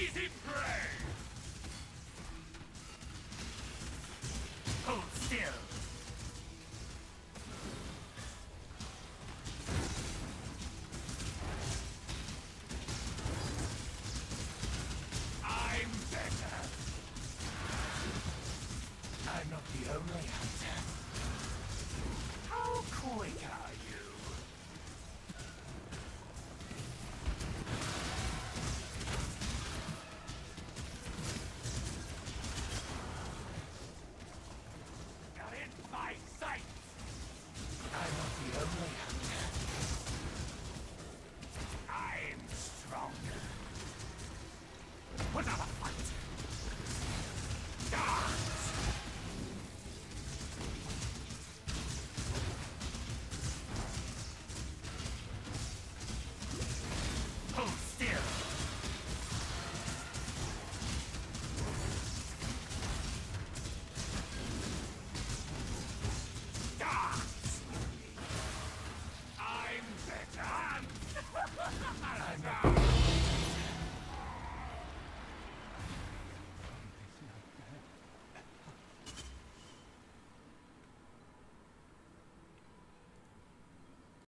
Easy prey! not the only answer. How coy are you?